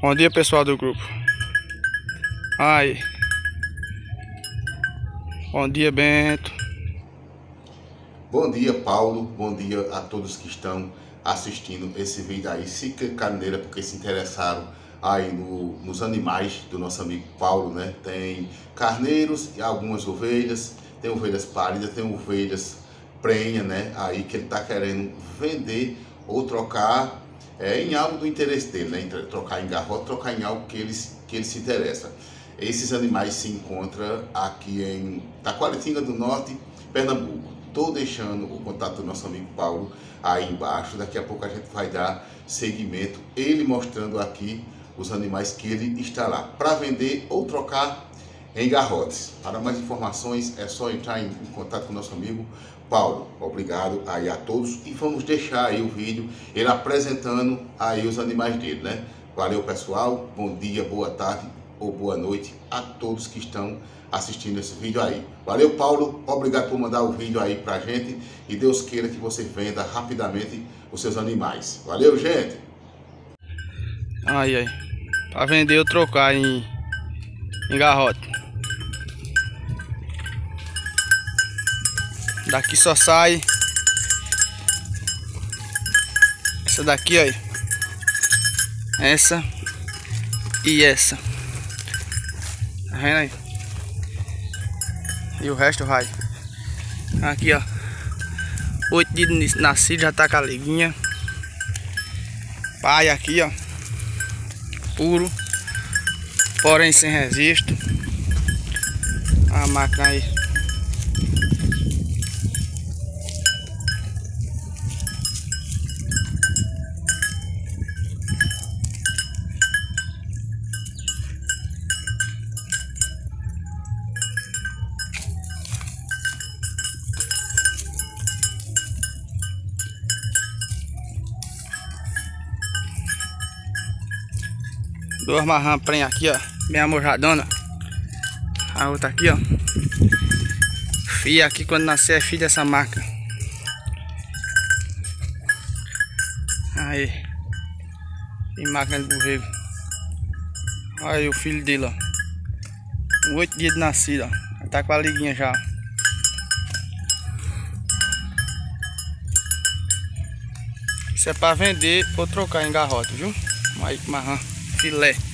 Bom dia pessoal do grupo. Aí. Bom dia Bento. Bom dia Paulo, bom dia a todos que estão assistindo esse vídeo aí. Se nele porque se interessaram aí no, nos animais do nosso amigo Paulo, né? Tem carneiros e algumas ovelhas, tem ovelhas pálidas, tem ovelhas prenha, né? Aí que ele tá querendo vender ou trocar é, em algo do interesse dele, né? Trocar em garrote, trocar em algo que ele, que ele se interessa. Esses animais se encontram aqui em Taquaritinga do Norte, Pernambuco. Estou deixando o contato do nosso amigo Paulo aí embaixo. Daqui a pouco a gente vai dar seguimento, ele mostrando aqui os animais que ele está lá para vender ou trocar em garrotes. Para mais informações é só entrar em, contato com nosso amigo Paulo. Obrigado aí a todos e vamos deixar aí o vídeo ele apresentando aí os animais dele, né? Valeu pessoal, bom dia, boa tarde ou boa noite a todos que estão assistindo esse vídeo aí. Valeu Paulo, obrigado por mandar o vídeo aí pra gente e Deus queira que você venda rapidamente os seus animais. Valeu gente! Aí, aí. Pra vender ou trocar em, em garrote. Daqui só sai essa daqui aí. Essa e essa. Tá vendo aí? E o resto vai. Aqui ó. Oito dias nascido já tá com a liguinha. Pai aqui ó. Puro. Porém sem resisto. A máquina aí. Duas marrãs prenha aqui, ó. Bem amorjadona. A outra aqui, ó. Fia aqui quando nascer é filho dessa marca. Aí. Tem máquina de borrego. Aí o filho dele, ó. Oito dias de nascido, ó. Tá com a liguinha já. Isso é pra vender ou trocar em garrote, viu? Aí, marrã tile.